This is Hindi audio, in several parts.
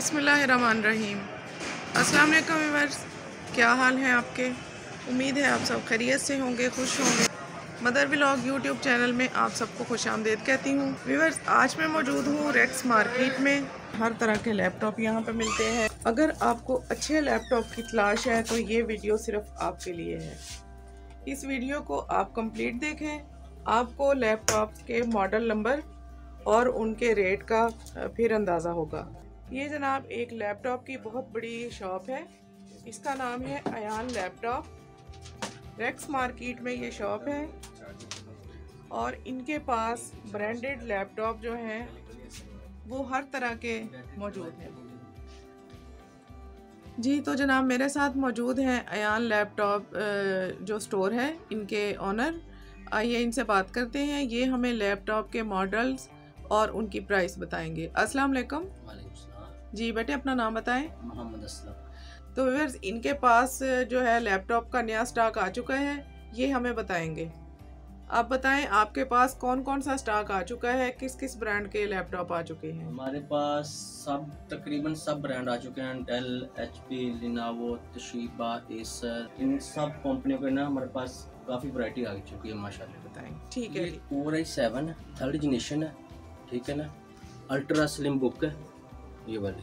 रहीम अस्सलाम वालेकुम व्यूवर्स क्या हाल है आपके? उम्मीद है आप सब खैरियत से होंगे, खुश होंगे। मदर व्लॉग यूट्यूब चैनल में आप सबको खुश आमदेद कहती हूँ। व्यूवर्स आज मैं मौजूद हूँ रेक्स मार्केट में। हर तरह के लैपटॉप यहाँ पर मिलते हैं। अगर आपको अच्छे लैपटॉप की तलाश है तो ये वीडियो सिर्फ़ आपके लिए है। इस वीडियो को आप कंप्लीट देखें। आपको लैपटॉप के मॉडल नंबर और उनके रेट का फिर अंदाज़ा होगा। ये जनाब एक लैपटॉप की बहुत बड़ी शॉप है। इसका नाम है अयान लैपटॉप। रेक्स मार्केट में ये शॉप है। और इनके पास ब्रांडेड लैपटॉप जो हैं, वो हर तरह के मौजूद हैं। जी तो जनाब मेरे साथ मौजूद हैं अयान लैपटॉप जो स्टोर है, इनके ऑनर। आइए इनसे बात करते हैं। ये हमें लैपटॉप के मॉडल्स और उनकी प्राइस बताएँगे। अस्सलाम वालेकुम। जी बेटे अपना नाम बताएँ। मोहम्मद असलम। तो व्यूअर्स इनके पास जो है लैपटॉप का नया स्टॉक आ चुका है ये हमें बताएँगे। आप बताएँ आपके पास कौन कौन सा स्टॉक आ चुका है किस किस ब्रांड के लैपटॉप आ चुके हैं? हमारे पास सब तकरीबन सब ब्रांड आ चुके हैं Dell H P Lenovo Toshiba Acer इन सब कंपनियों के ना हमारे पास काफ़ी वैरायटी आ चुकी है माशाल्लाह। बताएँ ठीक है core i seven third generation है ठीक है ना? अल्ट्रा स्लिम बुक है ये वाली।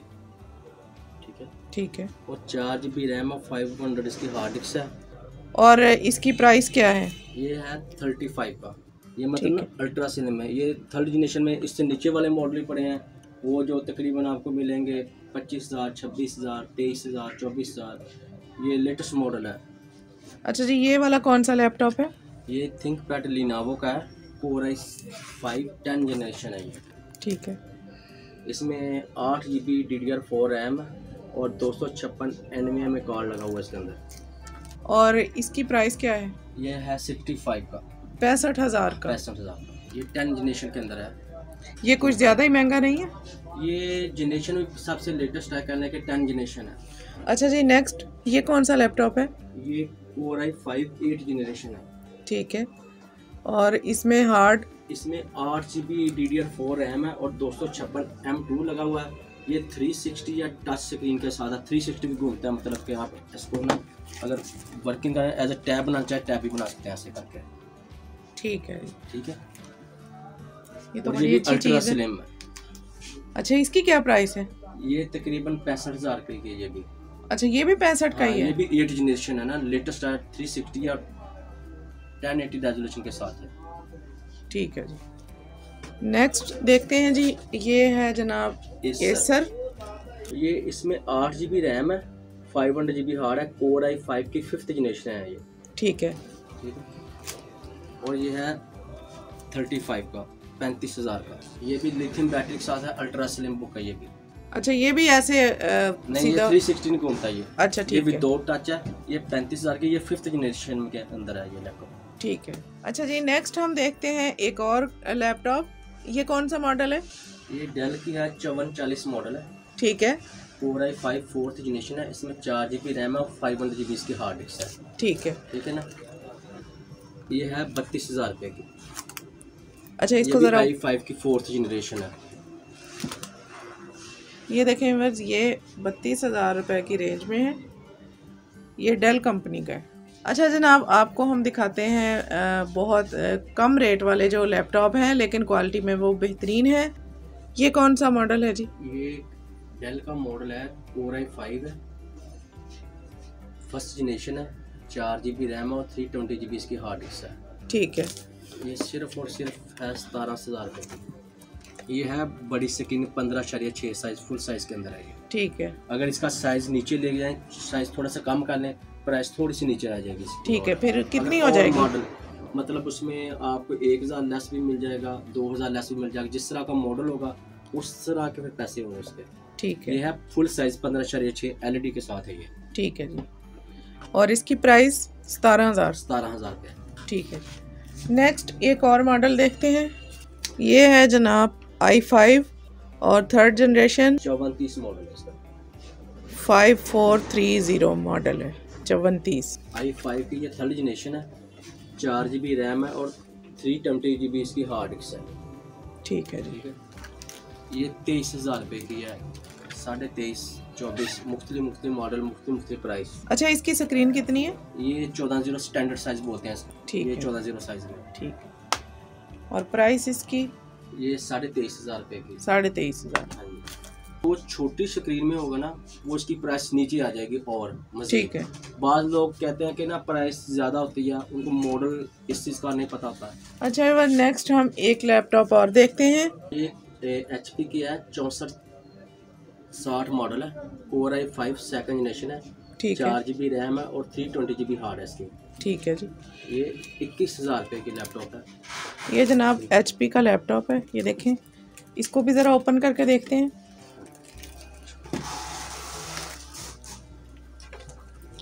ठीक है? ठीक है। और चार जी बी रैम और फाइव हंड्रेड इसकी हार्ड डिस्क है। और इसकी प्राइस क्या है? ये है थर्टी फाइव का। ये मतलब अल्ट्रा सिनेम है। ये थर्ड जनरेशन में इससे नीचे वाले मॉडल पड़े हैं। वो जो तकरीबन आपको मिलेंगे पच्चीस हज़ार छब्बीस हज़ार तेईस हज़ार चौबीस हज़ार ये लेटेस्ट मॉडल है। अच्छा जी ये वाला कौन सा लैपटॉप है? ये थिंक पैड लिनावो का है। Core i five ten generation है ये। ठीक है। इसमें आठ G B D D R four RAM और दो सौ छप्पन एन वी एम कार्ड लगा हुआ है इसके अंदर। और इसकी प्राइस क्या है? ये है सिक्सटी फाइव का। पैंसठ हज़ार का। पैंसठ हज़ार का। ये टेन जनरेशन के अंदर है। ये कुछ ज़्यादा ही महँगा नहीं है? ये जनरेशन में सबसे लेटेस्ट है कहने के टेन जनरेशन है। अच्छा जी नेक्स्ट ये कौन सा लैपटॉप है? ये core i five eight generation है। ठीक है। और इसमें हार्ड इसमें आठ G B D D R four RAM है और दो सौ छप्पन एम टू लगा हुआ है। ये थ्री सिक्सटी या टच स्क्रीन के साथ है। थ्री सिक्सटी भी घूमता है मतलब कि आप इसको ना अगर वर्किंग का एज ए टैब बनाना चाहे टैब भी बना सकते हैं ऐसे करके। ठीक है। ठीक है? ये तो बड़ी अच्छी चीज़ है। है। अच्छा इसकी क्या प्राइस है? ये तकरीबन पैंसठ हज़ार की है ये भी। अच्छा ये भी पैंसठ का हाँ, ही ये भी एट जनरेशन है ना। लेटेस्ट है थ्री सिक्सटी या टेन एटी रेजोल्यूशन के साथ है। ठीक है जी। नेक्स्ट देखते हैं जी ये है जनाब। एसर ये इसमें आठ जी बी रैम है five hundred G B hard है कोर आई फाइव की फिफ्थ जनरेशन है ये। ठीक है। ठीक है? और ये है थर्टी फाइव का पैंतीस हज़ार का। ये भी लिथियम बैटरी के साथ है अल्ट्रा स्लिम बुक है ये भी। अच्छा ये भी ऐसे अ, नहीं ये थ्री सिक्सटीन घूमता है ये। अच्छा ठीक ये भी दो टच है ये पैंतीस हज़ार की ये फिफ्थ जनरेशन के अंदर है ये लैपटॉप ठीक है। अच्छा जी नेक्स्ट हम देखते हैं एक और लैपटॉप ये कौन सा मॉडल है? ये डेल की है चौवन चालीस मॉडल है। ठीक है। Core i five fourth generation है इसमें चार जी बी रैम है और फाइव हंड्रेड जी बी इसकी हार्ड डिस्क है। ठीक है। ठीक है ना? ये है बत्तीस हज़ार रुपये की। अच्छा इसको ज़रा आई फाइव की फोर्थ जनरेशन है। ये देखें व्यूअर्स ये बत्तीस हज़ार रुपये की रेंज में है। ये डेल कंपनी का है। अच्छा जनाब आपको हम दिखाते हैं बहुत कम रेट वाले जो लैपटॉप हैं लेकिन क्वालिटी में वो बेहतरीन है। ये कौन सा मॉडल है जी? ये डेल का मॉडल है कोर आई फाइव है। फ़र्स्ट जनरेशन है चार जी बी रैम और थ्री ट्वेंटी जी बी इसकी हार्ड डिस्क है। ठीक है। ये सिर्फ़ और सिर्फ़ है सतारह हज़ार रुपये की। ये है बड़ी स्क्रीन पंद्रह शरिया छः साइज़ फुल साइज़ के अंदर है ये। ठीक है। अगर इसका साइज़ नीचे ले जाए साइज़ थोड़ा सा कम कर लें प्राइस थोड़ी सी नीचे आ जाएगी ठीक है फिर कितनी हो जाएगी? मॉडल मतलब उसमें आपको एक हज़ार लेस भी मिल जाएगा दो हज़ार लेस भी मिल जाएगा जिस तरह का मॉडल होगा उस तरह के फिर पैसे होंगे उसके। ठीक है। है फुल साइज़ पंद्रह शरिया छः एल के साथ है ये। ठीक है जी। और इसकी प्राइस सतारह हज़ार। सतारह हज़ार रुपये ठीक है नेक्स्ट एक और मॉडल देखते हैं। ये है जनाब आई फाइव और थर्ड जनरेशन चौवन तीस मॉडल इसका। Five four three zero model है। चौवन तीस। आई फाइव की ये थर्ड जनरेशन है चार जी बी रैम है और थ्री ट्वेंटी जी बी इसकी हार्ड डिस्क है। ठीक है ठीक है? ये तेईस हज़ार रुपये की है साढ़े तेईस चौबीस मुख्तलि मुख्तलि मॉडल मुख्तलि मुख्तलि प्राइस अच्छा इसकी स्क्रीन कितनी है? ये चौदह ज़ीरो स्टैंडर्ड साइज़ बोलते हैं ठीक ये है। चौदह ज़ीरो साइज़ में। ठीक और प्राइस इसकी? ये साढ़े तेईस हज़ार रुपये की। साढ़े तेईस हज़ार। हाँ जी। वो छोटी स्क्रीन में होगा ना वो उसकी प्राइस नीचे आ जाएगी और ठीक है। बाद लोग कहते हैं कि ना प्राइस ज़्यादा होती है उनको मॉडल इस चीज़ का नहीं पता होता। है अच्छा नेक्स्ट हम एक लैपटॉप और देखते हैं। ये एच पी की है चौंसठ साठ मॉडल है core i five second generation है ठीक चार जी बी रैम है और three twenty G B hard है। इसकी ठीक है जी। ये इक्कीस हज़ार रुपये की लैपटॉप है। ये जनाब एच पी का लैपटॉप है ये देखें। इसको भी ज़रा ओपन करके देखते हैं।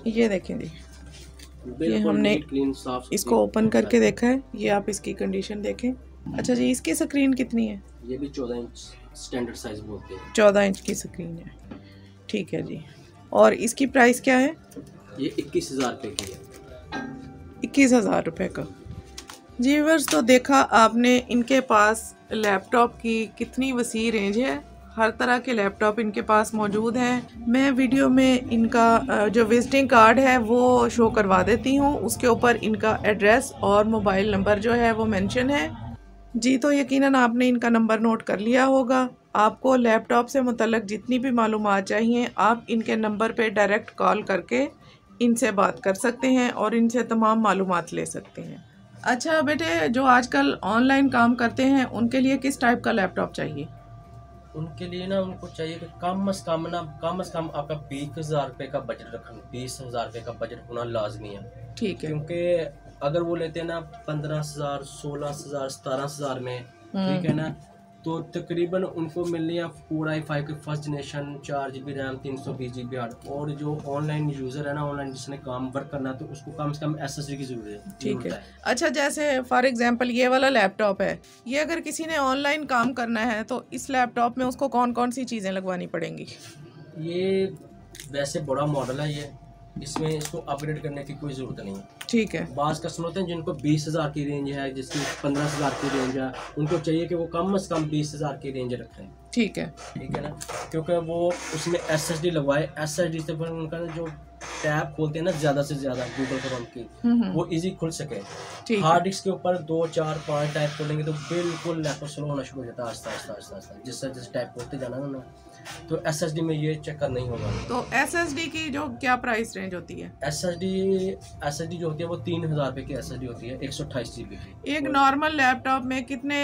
ये देखें जी। ये हमने। इसको ओपन करके देखा है। ये आप इसकी कंडीशन देखें। अच्छा जी इसकी स्क्रीन कितनी है? ये भी चौदह इंच स्टैंडर्ड साइज़ बोलते हैं। चौदह इंच की स्क्रीन है। ठीक है जी। और इसकी प्राइस क्या है? ये इक्कीस हज़ार रुपये की है। इक्कीस हज़ार रुपये का। जी व्यूअर्स तो देखा आपने इनके पास लैपटॉप की कितनी वसी रेंज है। हर तरह के लैपटॉप इनके पास मौजूद हैं। मैं वीडियो में इनका जो विजिटिंग कार्ड है, वो शो करवा देती हूँ। उसके ऊपर इनका एड्रेस और मोबाइल नंबर जो है, वो मेंशन है। जी तो यकीनन आपने इनका नंबर नोट कर लिया होगा। आपको लैपटॉप से मुतलक जितनी भी मालूम चाहिए, आप इनके नंबर पर डायरेक्ट कॉल करके इनसे बात कर सकते हैं और इनसे तमाम मालूम ले सकते हैं। अच्छा बेटे, जो आजकल ऑनलाइन काम करते हैं, उनके लिए किस टाइप का लैपटॉप चाहिए? उनके लिए ना उनको चाहिए कि कम अज कम ना कम अज कम आपका बीस हज़ार रुपये का बजट रखना बीस हज़ार रुपये का बजट होना लाजमी है। ठीक है। क्योंकि अगर वो लेते हैं ना पंद्रह हज़ार सोलह हज़ार सतारह हज़ार में ठीक है ना तो तकरीबन उनको मिलनी है पूरा आई फाइव के फ़र्स्ट जनरेशन चार जी बी रैम तीन सौ बीस जी बी हार्ड और जो ऑनलाइन यूज़र है ना ऑनलाइन जिसने काम वर्क करना है तो उसको कम से कम एस एस डी की ज़रूरत है ठीक है। अच्छा जैसे फॉर एग्जांपल ये वाला लैपटॉप है ये अगर किसी ने ऑनलाइन काम करना है तो इस लैपटॉप में उसको कौन कौन सी चीज़ें लगवानी पड़ेंगी? ये वैसे बड़ा मॉडल है ये इसमें इसको अपग्रेड करने की कोई ज़रूरत नहीं है। ठीक है। बास कस्टमर होते हैं जिनको बीस हज़ार की रेंज है जिसकी पंद्रह हज़ार की रेंज है उनको चाहिए कि वो कम से कम बीस हज़ार की रेंज रखें। ठीक है। ठीक है ना? क्योंकि वो उसमें एस एस डी लगवाए। एस एस डी से उनका जो टैब खोलते हैं ना ज़्यादा से ज़्यादा गूगल क्रोम की हम्म हम्म, वो इजी खुल सके। हार्ड डिस्क के ऊपर दो चार पाँच टाइप खोलेंगे तो बिल्कुल लैपटॉप स्लो होना शुरू हो जाता है। आस्ता आस्ता आस्ता आस्ता। जिससे जैसे टाइप खोलते जाना ना ना। तो एस एस डी में ये चक्कर नहीं होगा। तो एस एस डी की जो क्या प्राइस रेंज होती है? S S D S S D जो होती है वो तीन हज़ार रुपये की एस एस डी होती है एक सौ अट्ठाईस जी बी की। एक नॉर्मल लैपटॉप में कितने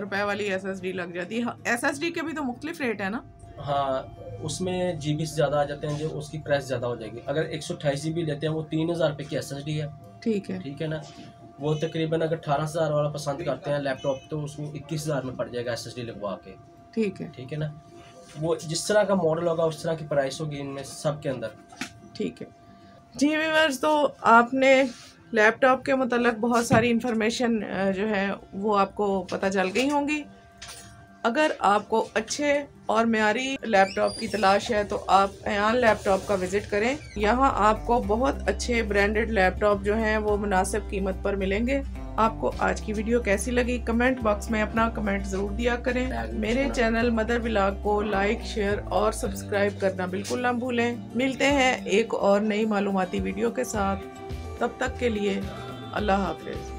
रुपए वाली एस एस डी लग जाती है? एस एस डी के भी तो मुख्तलिफ़ रेट है ना। हाँ उसमें जी बी से ज़्यादा आ जाते हैं जो उसकी प्राइस ज़्यादा हो जाएगी। अगर एक सौ अट्ठाईस जी बी लेते हैं वो तीन हज़ार रुपये की एस एस डी है। ठीक है। ठीक है ना? वो तकरीबन अगर अठारह हज़ार वाला पसंद करते हैं लैपटॉप तो उसको इक्कीस हज़ार में पड़ जाएगा एस एस डी लगवा के। ठीक है। ठीक है ना? वो जिस तरह का मॉडल होगा उस तरह की प्राइस होगी इनमें सब के अंदर। ठीक है। जी व्यूअर्स तो आपने लैपटॉप के मतलब बहुत सारी इन्फॉर्मेशन जो है वो आपको पता चल गई होंगी। अगर आपको अच्छे और म्यारी लैपटॉप की तलाश है तो आप अयान लैपटॉप का विज़िट करें। यहाँ आपको बहुत अच्छे ब्रांडेड लैपटॉप जो हैं, वो मुनासिब कीमत पर मिलेंगे। आपको आज की वीडियो कैसी लगी? कमेंट बॉक्स में अपना कमेंट ज़रूर दिया करें। मेरे चैनल मदर विलाग को लाइक शेयर और सब्सक्राइब करना बिल्कुल ना भूलें। मिलते हैं एक और नई मालूमती वीडियो के साथ। तब तक के लिए अल्लाह हाफिज़।